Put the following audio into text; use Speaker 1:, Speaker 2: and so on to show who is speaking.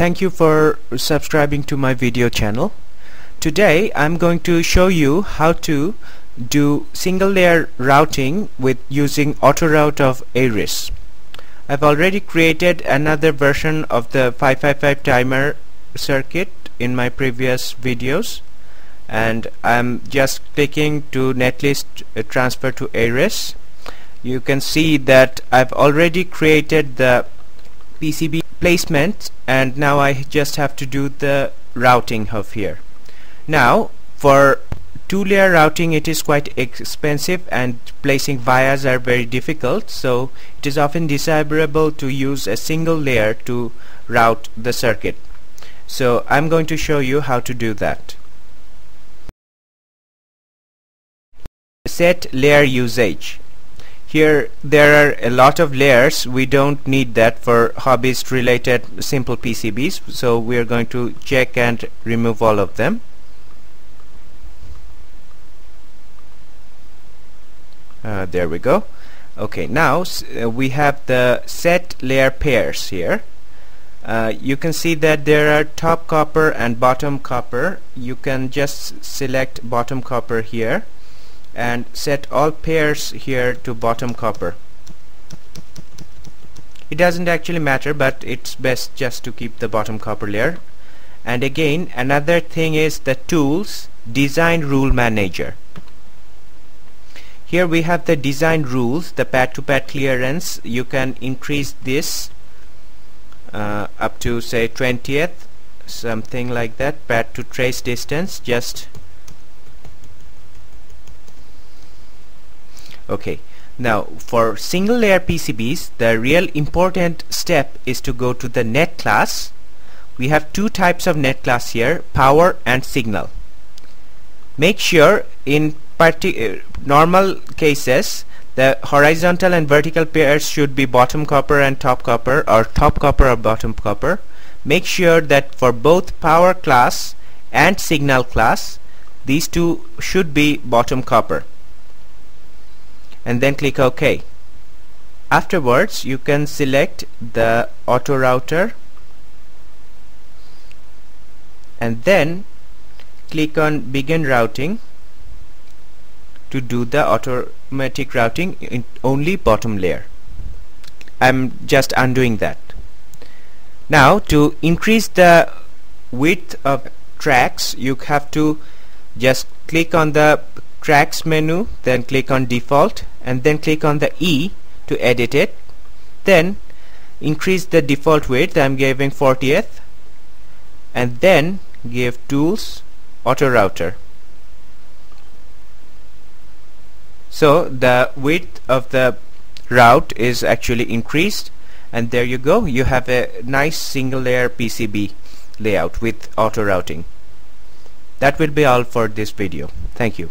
Speaker 1: thank you for subscribing to my video channel. Today I'm going to show you how to do single layer routing with using AutoRoute of Ares. I've already created another version of the 555 timer circuit in my previous videos and I'm just clicking to netlist uh, transfer to Ares. You can see that I've already created the PCB placement and now I just have to do the routing of here. Now for two layer routing it is quite expensive and placing vias are very difficult so it is often desirable to use a single layer to route the circuit. So I'm going to show you how to do that. Set layer usage here there are a lot of layers. We don't need that for hobbyist related simple PCBs so we are going to check and remove all of them. Uh, there we go. Okay now uh, we have the set layer pairs here. Uh, you can see that there are top copper and bottom copper. You can just select bottom copper here and set all pairs here to bottom copper. It doesn't actually matter but it's best just to keep the bottom copper layer. And again another thing is the tools design rule manager. Here we have the design rules the pad to pad clearance. You can increase this uh, up to say 20th something like that pad to trace distance just okay. Now for single layer PCBs the real important step is to go to the net class. We have two types of net class here power and signal. Make sure in uh, normal cases the horizontal and vertical pairs should be bottom copper and top copper or top copper or bottom copper. Make sure that for both power class and signal class these two should be bottom copper and then click OK. Afterwards you can select the auto router. And then click on begin routing to do the automatic routing in only bottom layer. I'm just undoing that. Now to increase the width of tracks you have to just click on the tracks menu then click on default and then click on the E to edit it. Then increase the default width I'm giving 40th and then give tools auto router. So the width of the route is actually increased and there you go. You have a nice single layer PCB layout with auto routing. That will be all for this video. Thank you